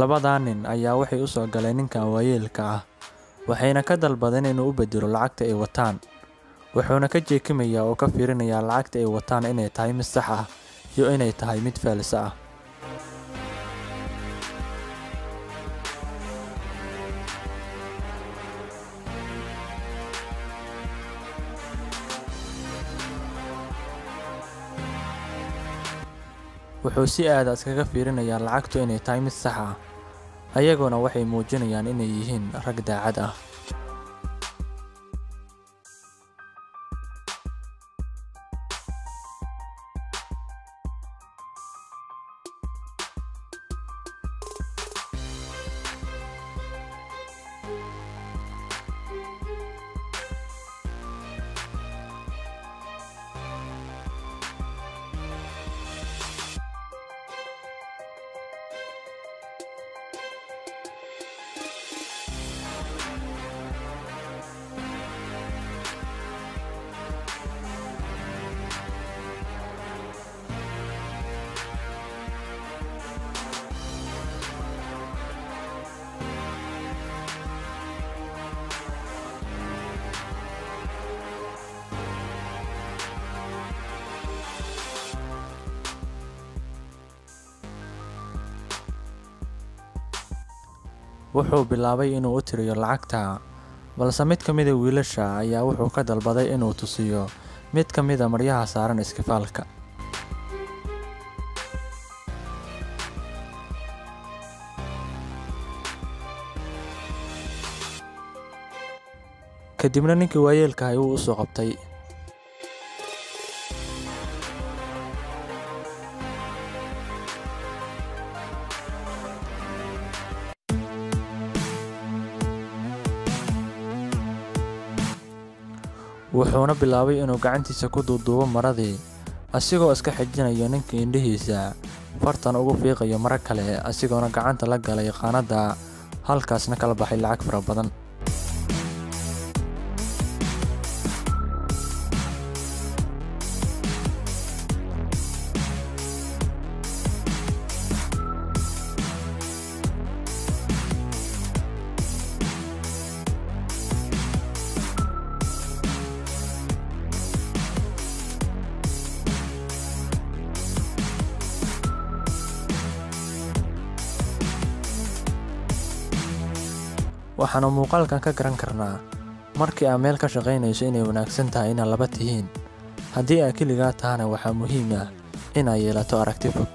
Labadaa nin ayaa waxay u soo galeen ninkan waayeelka ah, waxayna ka dalbadeen inuu u beddelo lacagta ay wataan. Wuxuuna ka jeekamayaa oo ka fiirinayaa lacagta ay wataan inay tahay mid sax ah iyo inay tahay mid faalsa ah. Wuxuu si aad ah iskaga fiirinayaa lacagtu inay tahay mid sax ah, ayaguna waxay muujinayaan inay yihiin rag daacad ah. Wuxuu bilaabay inuu u tiriyo lacagta, balse mid ka mid ah wiilasha ayaa wuxuu ka dalbaday inuu tusiyo mid ka mid ah maryaha saaran iskifaalka. Kadibna ninkii waayeelka ahi wuu u soo qabtay. Wuxuuna bilaabay inuu gacantiisa ku duuduubo maradii asigoo iska xijinaya ninka indhihiisa fartan ugu fiiqayo mara kale asigoona gacanta la galay qaanadda halkaasna kala baxay lacag fara badan waxaanu muuqaalkan ka garan karnaa. Markii aad meel ka shaqaynayso inay wanaagsan tahay inaad laba tihiin haddii aad keligaa tahana waxaa muhiim ah inaad yeelato aragti fog